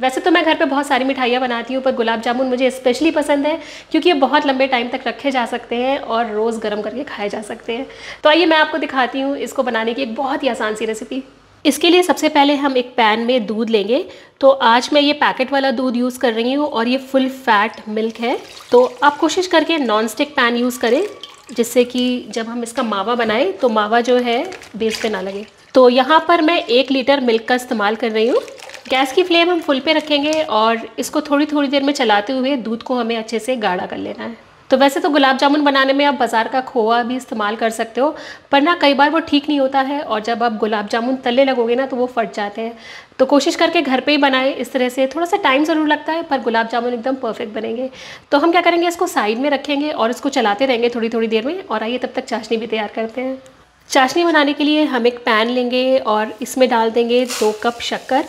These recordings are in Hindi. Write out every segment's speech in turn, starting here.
वैसे तो मैं घर पे बहुत सारी मिठाइयाँ बनाती हूँ, पर गुलाब जामुन मुझे स्पेशली पसंद है, क्योंकि ये बहुत लंबे टाइम तक रखे जा सकते हैं और रोज़ गर्म करके खाए जा सकते हैं। तो आइए मैं आपको दिखाती हूँ इसको बनाने की एक बहुत ही आसान सी रेसिपी इसके लिए सबसे पहले हम एक पैन में दूध लेंगे। तो आज मैं ये पैकेट वाला दूध यूज़ कर रही हूँ और ये फुल फैट मिल्क है। तो आप कोशिश करके नॉन स्टिक पैन यूज़ करें, जिससे कि जब हम इसका मावा बनाएँ तो मावा जो है बेस पे ना लगे। तो यहाँ पर मैं एक लीटर मिल्क का इस्तेमाल कर रही हूँ। गैस की फ्लेम हम फुल पे रखेंगे और इसको थोड़ी थोड़ी देर में चलाते हुए दूध को हमें अच्छे से गाढ़ा कर लेना है। तो वैसे तो गुलाब जामुन बनाने में आप बाज़ार का खोआ भी इस्तेमाल कर सकते हो, पर ना कई बार वो ठीक नहीं होता है और जब आप गुलाब जामुन तले लगोगे ना तो वो फट जाते हैं। तो कोशिश करके घर पे ही बनाएँ, इस तरह से थोड़ा सा टाइम ज़रूर लगता है, पर गुलाब जामुन एकदम परफेक्ट बनेंगे। तो हम क्या करेंगे, इसको साइड में रखेंगे और इसको चलाते रहेंगे थोड़ी थोड़ी देर में और आइए तब तक चाशनी भी तैयार करते हैं। चाशनी बनाने के लिए हम एक पैन लेंगे और इसमें डाल देंगे दो कप शक्कर।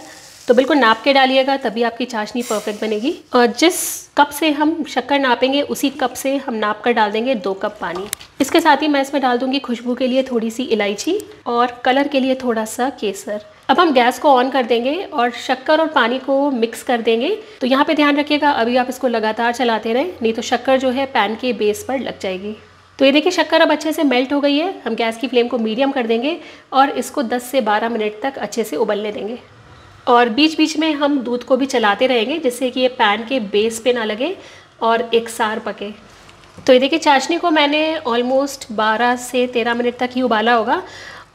तो बिल्कुल नाप के डालिएगा, तभी आपकी चाशनी परफेक्ट बनेगी। और जिस कप से हम शक्कर नापेंगे, उसी कप से हम नाप कर डाल देंगे दो कप पानी। इसके साथ ही मैं इसमें डाल दूँगी खुशबू के लिए थोड़ी सी इलायची और कलर के लिए थोड़ा सा केसर। अब हम गैस को ऑन कर देंगे और शक्कर और पानी को मिक्स कर देंगे। तो यहाँ पे ध्यान रखिएगा, अभी आप इसको लगातार चलाते रहें, नहीं तो शक्कर जो है पैन के बेस पर लग जाएगी। तो ये देखिए, शक्कर अब अच्छे से मेल्ट हो गई है। हम गैस की फ्लेम को मीडियम कर देंगे और इसको 10 से 12 मिनट तक अच्छे से उबलने देंगे। और बीच बीच में हम दूध को भी चलाते रहेंगे, जिससे कि ये पैन के बेस पे ना लगे और एक सार पके। तो ये देखिए, चाशनी को मैंने ऑलमोस्ट 12 से 13 मिनट तक ही उबाला होगा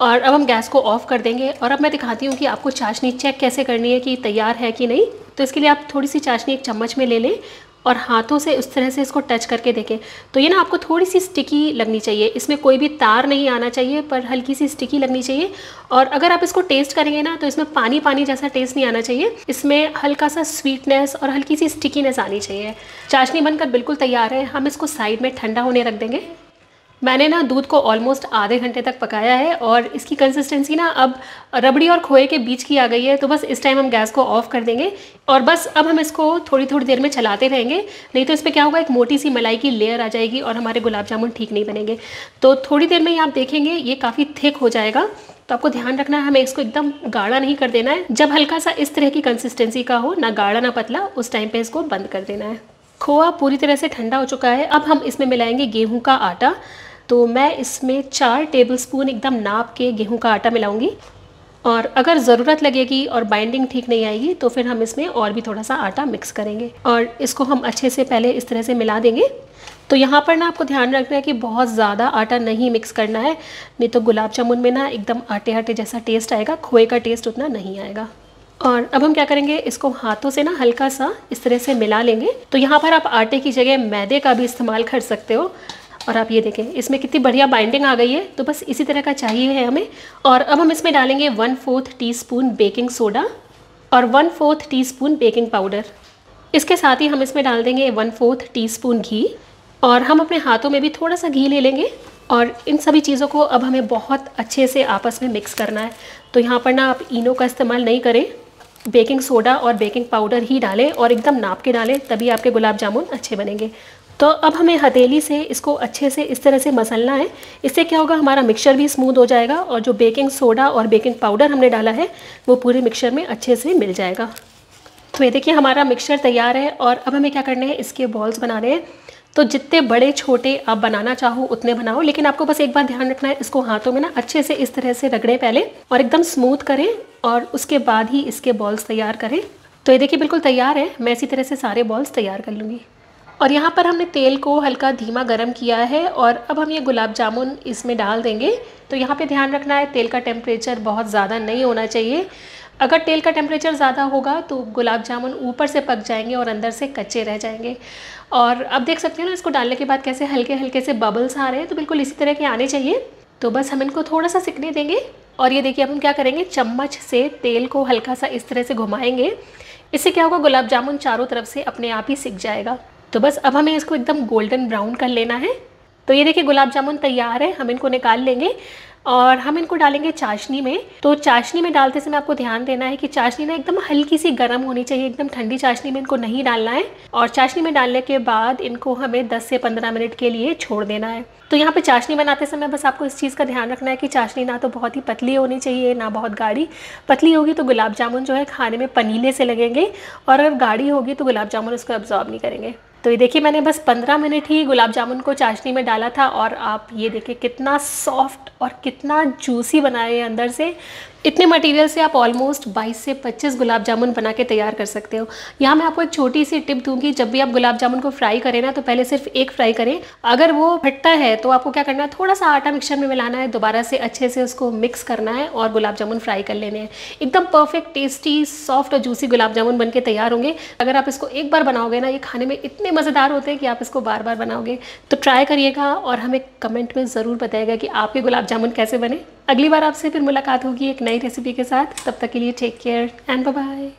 और अब हम गैस को ऑफ़ कर देंगे। और अब मैं दिखाती हूँ कि आपको चाशनी चेक कैसे करनी है, कि तैयार है कि नहीं। तो इसके लिए आप थोड़ी सी चाशनी एक चम्मच में ले लें और हाथों से उस तरह से इसको टच करके देखें। तो ये ना आपको थोड़ी सी स्टिकी लगनी चाहिए। इसमें कोई भी तार नहीं आना चाहिए, पर हल्की सी स्टिकी लगनी चाहिए। और अगर आप इसको टेस्ट करेंगे ना तो इसमें पानी पानी जैसा टेस्ट नहीं आना चाहिए। इसमें हल्का सा स्वीटनेस और हल्की सी स्टिकीनेस आनी चाहिए। चाशनी बनकर बिल्कुल तैयार है। हम इसको साइड में ठंडा होने रख देंगे। मैंने ना दूध को ऑलमोस्ट आधे घंटे तक पकाया है और इसकी कंसिस्टेंसी ना अब रबड़ी और खोए के बीच की आ गई है तो बस इस टाइम हम गैस को ऑफ़ कर देंगे और बस अब हम इसको थोड़ी थोड़ी देर में चलाते रहेंगे। नहीं तो इस पर क्या होगा, एक मोटी सी मलाई की लेयर आ जाएगी और हमारे गुलाब जामुन ठीक नहीं बनेंगे। तो थोड़ी देर में ही आप देखेंगे, ये काफ़ी थिक हो जाएगा। तो आपको ध्यान रखना है, हमें इसको एकदम गाढ़ा नहीं कर देना है। जब हल्का सा इस तरह की कंसिस्टेंसी का हो, ना गाढ़ा, ना पतला, उस टाइम पे इसको बंद कर देना है। खोआ पूरी तरह से ठंडा हो चुका है। अब हम इसमें मिलाएँगे गेहूँ का आटा। तो मैं इसमें चार टेबलस्पून एकदम नाप के गेहूँ का आटा मिलाऊँगी। और अगर ज़रूरत लगेगी और बाइंडिंग ठीक नहीं आएगी तो फिर हम इसमें और भी थोड़ा सा आटा मिक्स करेंगे। और इसको हम अच्छे से पहले इस तरह से मिला देंगे। तो यहाँ पर ना आपको ध्यान रखना है कि बहुत ज़्यादा आटा नहीं मिक्स करना है। नहीं तो गुलाब जामुन में ना एकदम आटे आटे जैसा टेस्ट आएगा, खोए का टेस्ट उतना नहीं आएगा। और अब हम क्या करेंगे, इसको हाथों से ना हल्का सा इस तरह से मिला लेंगे। तो यहाँ पर आप आटे की जगह मैदे का भी इस्तेमाल कर सकते हो। और आप ये देखें, इसमें कितनी बढ़िया बाइंडिंग आ गई है। तो बस इसी तरह का चाहिए है हमें। और अब हम इसमें डालेंगे one fourth T baking soda और one fourth T baking powder इसके साथ ही हम इसमें डाल देंगे वन फोर्थ टी घी और हम अपने हाथों में भी थोड़ा सा घी ले लेंगे। और इन सभी चीज़ों को अब हमें बहुत अच्छे से आपस में मिक्स करना है। तो यहाँ पर ना आप इनो का इस्तेमाल नहीं करें। बेकिंग सोडा और बेकिंग पाउडर ही डालें और एकदम नाप के डालें, तभी आपके गुलाब जामुन अच्छे बनेंगे। तो अब हमें हथेली से इसको अच्छे से इस तरह से मसलना है। इससे क्या होगा, हमारा मिक्सचर भी स्मूथ हो जाएगा और जो बेकिंग सोडा और बेकिंग पाउडर हमने डाला है, वो पूरे मिक्सचर में अच्छे से मिल जाएगा। तो ये देखिए, हमारा मिक्सचर तैयार है और अब हमें क्या करना है, इसके बॉल्स बनाने हैं। तो जितने बड़े, छोटे आप बनाना चाहो, उतने बनाओ, लेकिन आपको बस एक बार ध्यान रखना है, इसको हाथों में ना अच्छे से इस तरह से रगड़ें पहले और एकदम स्मूथ करें और उसके बाद ही इसके बॉल्स तैयार करें। तो ये देखिए, बिल्कुल तैयार है, मैं इसी तरह से सारे बॉल्स तैयार कर लूँगी। और यहाँ पर हमने तेल को हल्का धीमा गरम किया है और अब हम ये गुलाब जामुन इसमें डाल देंगे। तो यहाँ पे ध्यान रखना है, तेल का टेम्परेचर बहुत ज़्यादा नहीं होना चाहिए। अगर तेल का टेम्परेचर ज़्यादा होगा तो गुलाब जामुन ऊपर से पक जाएँगे और अंदर से कच्चे रह जाएँगे। और अब देख सकते हो ना, इसको डालने के बाद कैसे हल्के हल्के से बबल्स आ रहे हैं तो बिल्कुल इसी तरह के आने चाहिए। तो बस हम इनको थोड़ा सा सिकने देंगे और ये देखिए, अब हम क्या करेंगे, चम्मच से तेल को हल्का सा इस तरह से घुमाएँगे। इससे क्या होगा, गुलाब जामुन चारों तरफ़ से अपने आप ही सिक जाएगा। तो बस अब हमें इसको एकदम गोल्डन ब्राउन कर लेना है। तो ये देखिए, गुलाब जामुन तैयार है। हम इनको निकाल लेंगे और हम इनको डालेंगे चाशनी में। तो चाशनी में डालते समय आपको ध्यान देना है कि चाशनी ना एकदम हल्की सी गर्म होनी चाहिए, एकदम ठंडी चाशनी में इनको नहीं डालना है। और चाशनी में डालने के बाद इनको हमें 10 से 15 मिनट के लिए छोड़ देना है। तो यहाँ पे चाशनी बनाते समय बस आपको इस चीज़ का ध्यान रखना है कि चाशनी ना तो बहुत ही पतली होनी चाहिए, ना बहुत गाढ़ी। पतली होगी तो गुलाब जामुन जो है खाने में पनीले से लगेंगे और अगर गाढ़ी होगी तो गुलाब जामुन उसको एब्जॉर्ब नहीं करेंगे। तो ये देखिए, मैंने बस 15 मिनट ही गुलाब जामुन को चाशनी में डाला था और आप ये देखिए कितना सॉफ्ट और कितना जूसी बनाया है अंदर से। इतने मटेरियल से आप ऑलमोस्ट 22 से 25 गुलाब जामुन बना के तैयार कर सकते हो। यहाँ मैं आपको एक छोटी सी टिप दूँगी, जब भी आप गुलाब जामुन को फ्राई करें ना तो पहले सिर्फ़ एक फ्राई करें। अगर वो फटता है तो आपको क्या करना है थोड़ा सा आटा मिक्सर में मिलाना है, दोबारा से अच्छे से उसको मिक्स करना है और गुलाब जामुन फ्राई कर लेने हैं। एकदम परफेक्ट टेस्टी सॉफ्ट और जूसी गुलाब जामुन बन तैयार होंगे। अगर आप इसको एक बार बनाओगे ना, ये खाने में इतने मज़ेदार होते हैं कि आप इसको बार बार बनाओगे। तो ट्राई करिएगा और हमें कमेंट में ज़रूर बताएगा कि आपके गुलाब जामुन कैसे बने। अगली बार आपसे फिर मुलाकात होगी एक नई रेसिपी के साथ। तब तक के लिए टेक केयर एंड बाय